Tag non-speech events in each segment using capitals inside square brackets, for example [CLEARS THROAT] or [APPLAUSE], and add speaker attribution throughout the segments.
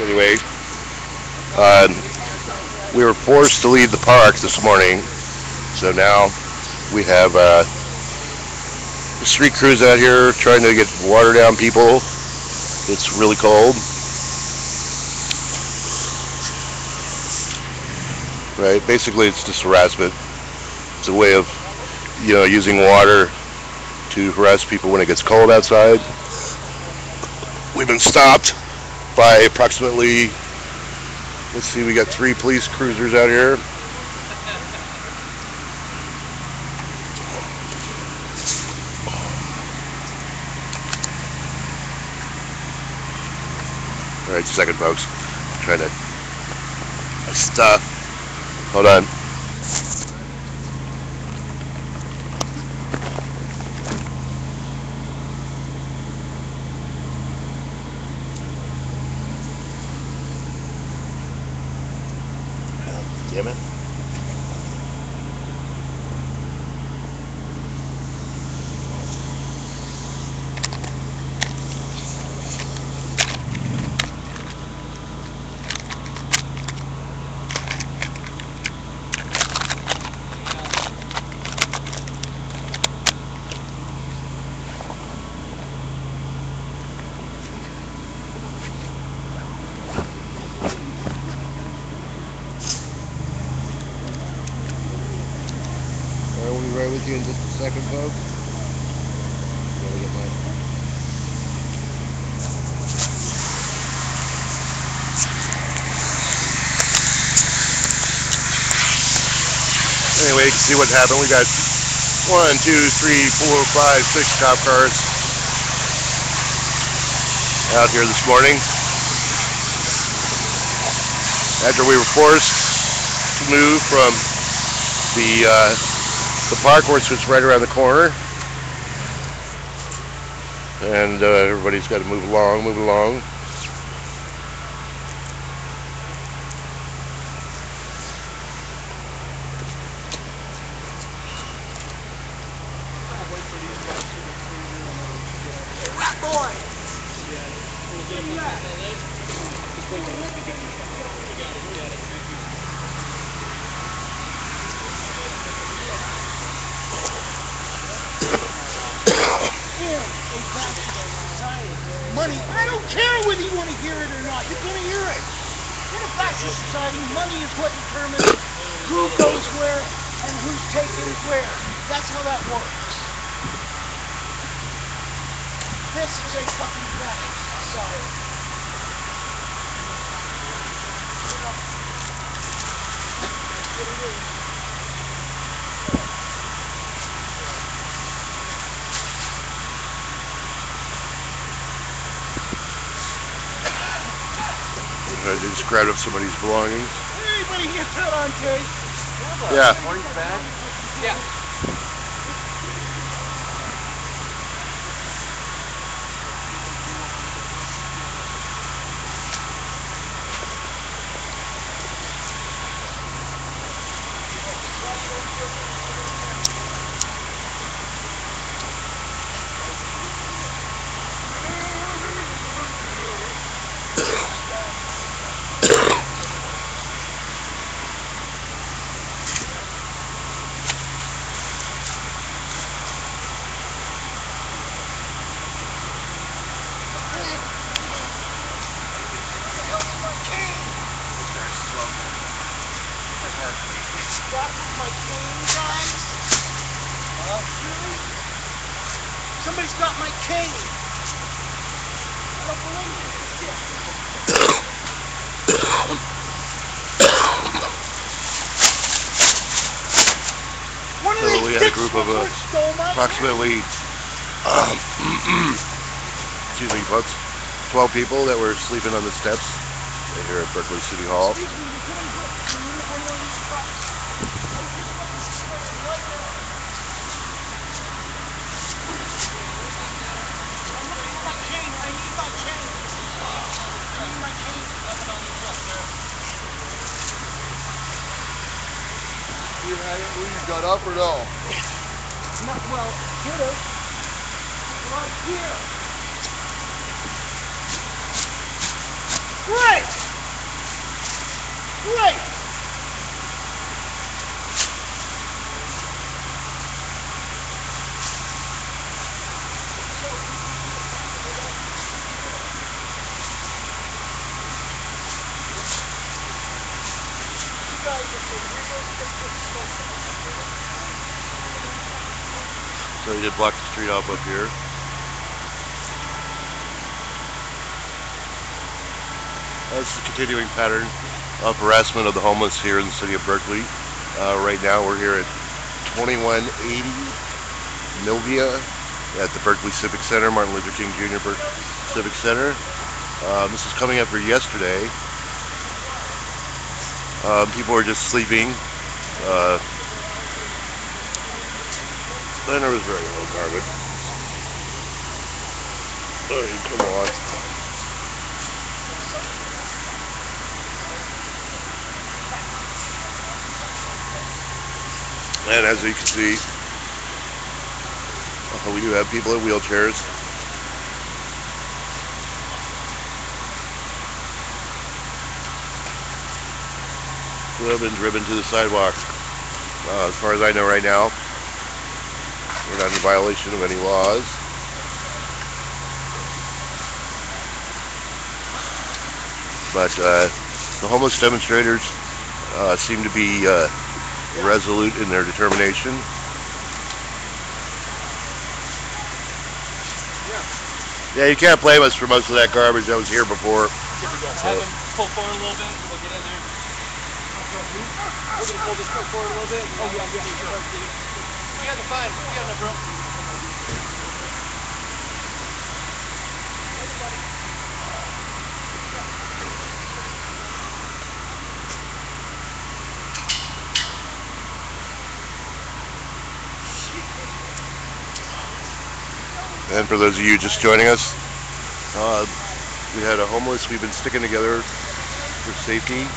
Speaker 1: Anyway, uh, we were forced to leave the park this morning, so now we have uh, street crews out here trying to get water down people. It's really cold. Right, basically it's just harassment. It's a way of, you know, using water to harass people when it gets cold outside. We've been stopped by approximately, let's see, we got three police cruisers out here. All right, second, folks. I'm trying to stuff. Hold on. Damn it. With you in just a second, folks. Anyway, you can see what happened. We got one, two, three, four, five, six cop cars out here this morning. After we were forced to move from the uh, the park, which is right around the corner. And uh, everybody's got to move along, move along.
Speaker 2: Money. I don't care whether you want to hear it or not. You're going to hear it. In a fascist society, money is what determines who goes where and who's taken where. That's how that works. This is a fucking fascist society. It is.
Speaker 1: I just grabbed up somebody's belongings.
Speaker 2: Anybody get that on tape?
Speaker 1: Yeah.
Speaker 2: Yeah. Stop Somebody's got my cane. I don't believe. One of
Speaker 1: So
Speaker 2: these
Speaker 1: we had a group of, uh,
Speaker 2: fuckers stole my
Speaker 1: Approximately, um, [CLEARS THROAT] excuse me, folks, 12 people that were sleeping on the steps here at Berkeley City Hall.
Speaker 2: Excuse me, you couldn't put me in one of these trucks. My cane, I need my cane. I need my cane.
Speaker 3: Had it when you got up or no?
Speaker 2: Not well, get it. Right here. Great! Great!
Speaker 1: So he did block the street off up here. That's the continuing pattern of harassment of the homeless here in the city of Berkeley. Uh, right now we're here at 2180 Milvia at the Berkeley Civic Center, Martin Luther King Jr. Civic Center. Um, this is coming after yesterday. Um, people are just sleeping. Uh, then there was very low carbon. Hey, come on. And as you can see, uh, we do have people in wheelchairs. Who have been driven to the sidewalk. Uh, as far as I know right now, we're not in violation of any laws. But uh, the homeless demonstrators uh, seem to be uh, resolute in their determination. Yeah, you can't blame us for most of that garbage that was here before.
Speaker 4: Have them pull forward a little bit. We're gonna pull this foot forward a little bit. Oh yeah, yeah. We got the fine. We got no bro.
Speaker 1: And for those of you just joining us, uh, we had a homeless. We've been sticking together for safety.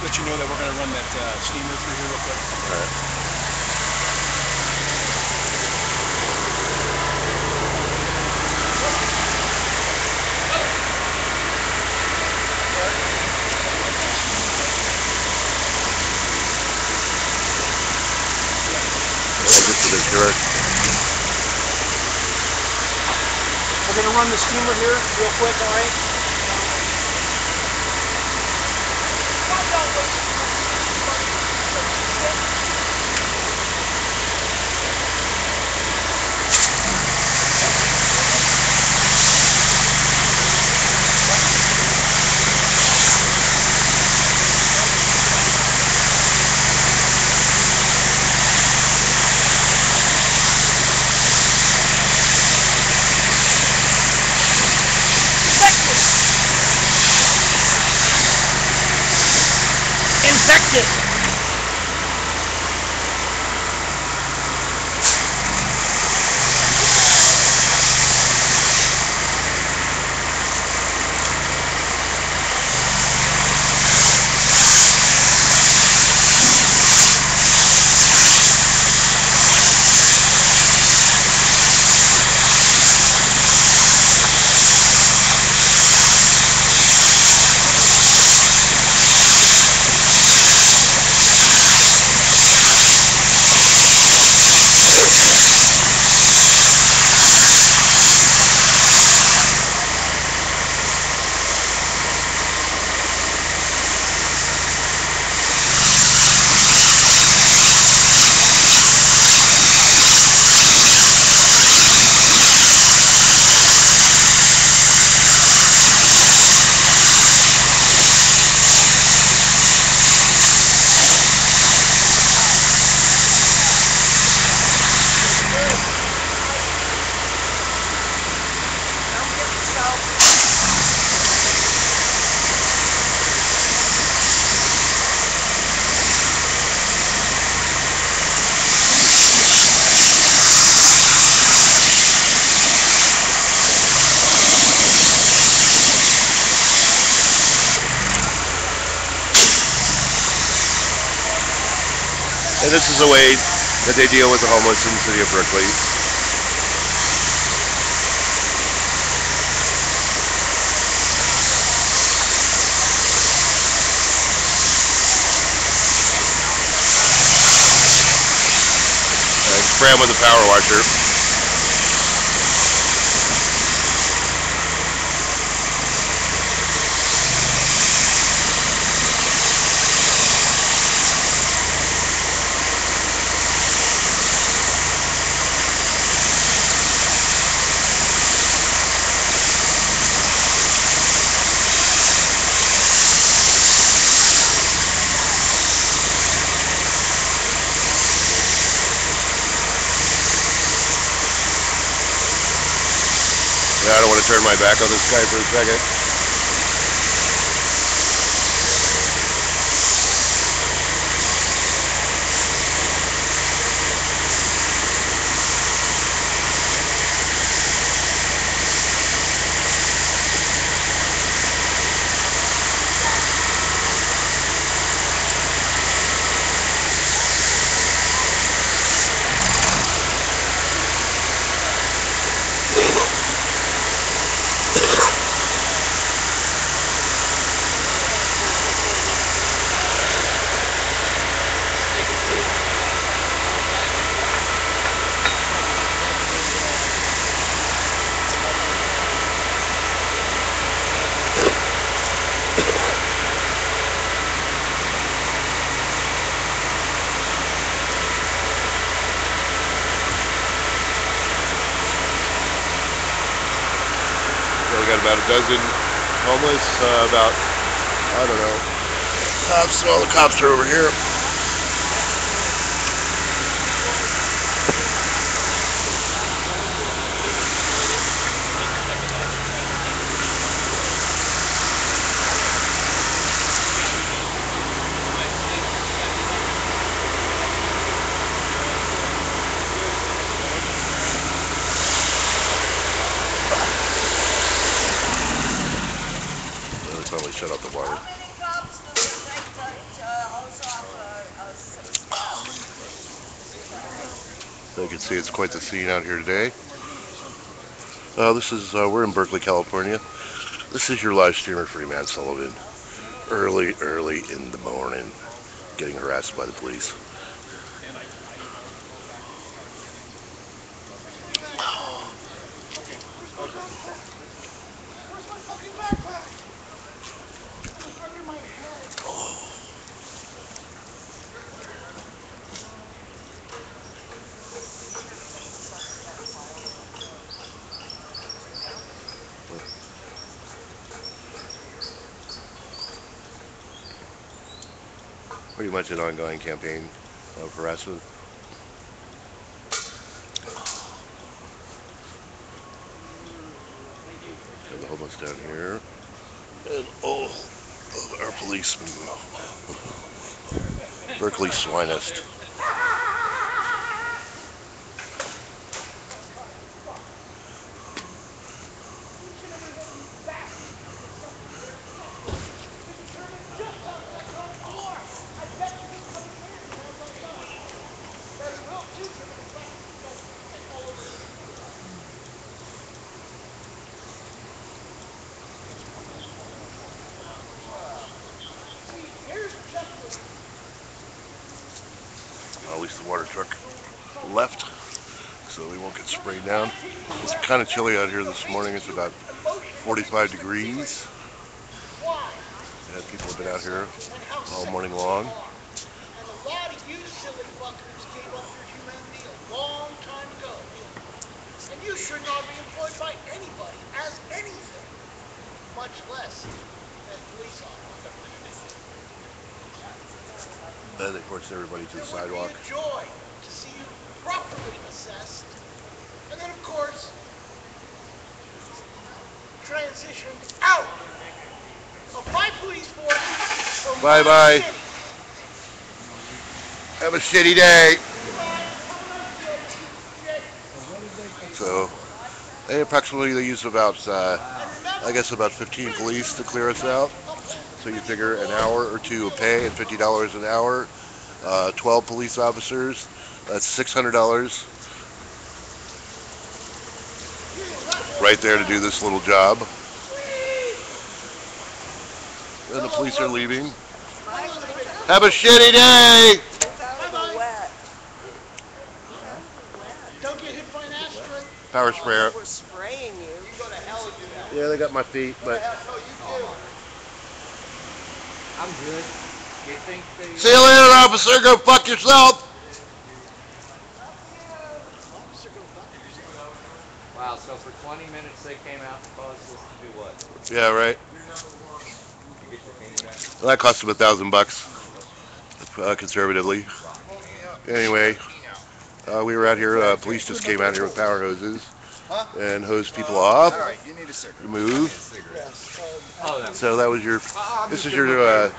Speaker 4: Let you know that we're gonna run that uh, steamer through here real quick?
Speaker 1: To be sure.
Speaker 4: We're gonna run the steamer here real quick, all right? Thank you.
Speaker 2: Infected!
Speaker 1: And this is the way that they deal with the homeless in the city of Berkeley. And with a power washer. Turn my back on this guy for a second. Dozen homeless, uh, about, I don't know, cops, all the cops are over here. They finally shut off the water.
Speaker 5: How many cops do it take to, uh, also have a, a
Speaker 1: So you can see it's quite the scene out here today. Uh, this is, uh, we're in Berkeley, California. This is your live streamer, Freeman Sullivan. Early, early in the morning, getting harassed by the police.
Speaker 2: Where's my fucking backpack? It was under my head.
Speaker 1: Pretty much an ongoing campaign of harassment. And the homeless down here. And all of our policemen. Berkeley swinist.
Speaker 2: Here's just
Speaker 1: At least the water truck left, so we won't get sprayed down. It's kind of chilly out here this morning. It's about 45 degrees. And people have been out here all morning long.
Speaker 2: And a lot of you silly fuckers gave up your humanity a long time ago. And you should not be employed by anybody as anything, much less as police officers.
Speaker 1: And they forced everybody to the
Speaker 2: It would be
Speaker 1: sidewalk.
Speaker 2: a joy to see you properly assessed. And then, of course, transition out of my police force.
Speaker 1: Bye-bye.
Speaker 2: city.
Speaker 1: Have a shitty day.
Speaker 2: Goodbye. Have a nice day.
Speaker 1: So, they approximately they use about, uh, I guess about 15 police to clear us out. So you figure an hour or two of pay at $50 an hour, uh, 12 police officers, that's $600 right there to do this little job. And the police are leaving. Have a shitty day!
Speaker 5: It's out of the wet.
Speaker 1: power sprayer.
Speaker 5: We're spraying you.
Speaker 1: Yeah, they got my feet, but
Speaker 4: I'm good. You think they...
Speaker 1: see you later, officer. Go fuck yourself.
Speaker 4: Wow, so for 20 minutes they came out and caused us to do what?
Speaker 1: Yeah, right.
Speaker 4: You get your finger back?
Speaker 1: Well, that cost them a thousand bucks, uh, conservatively. Anyway, uh, we were out here. Uh, police just came out here with power hoses and hosed people off.
Speaker 3: All right, you need a cigarette.
Speaker 1: Remove.
Speaker 4: Oh.
Speaker 1: So that was your. This is your. Uh,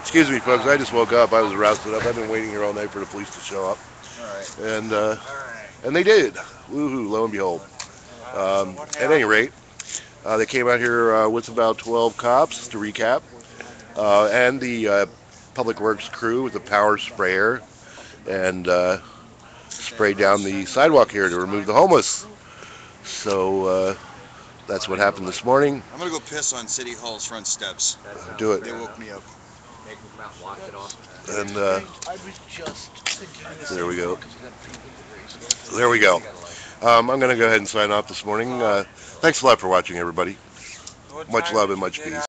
Speaker 1: excuse me, folks. I just woke up. I was rousted up. I've been waiting here all night for the police to show up,
Speaker 3: All right.
Speaker 1: and uh, and they did. Woohoo! Lo and behold. Um, at any rate, uh, they came out here uh, with about 12 cops to recap, uh, and the uh, public works crew with a power sprayer, and uh, sprayed down the sidewalk here to remove the homeless. So uh, that's what happened this morning.
Speaker 3: I'm gonna go piss on City Hall's front steps.
Speaker 1: Do it.
Speaker 3: They woke me up.
Speaker 4: Make them come out and wash it off.
Speaker 1: And uh,
Speaker 2: I was just thinking the
Speaker 1: There we go.
Speaker 2: because you got people that raise their-
Speaker 1: there we go. Um, I'm going to go ahead and sign off this morning. Uh, thanks a lot for watching, everybody. Much love and much peace.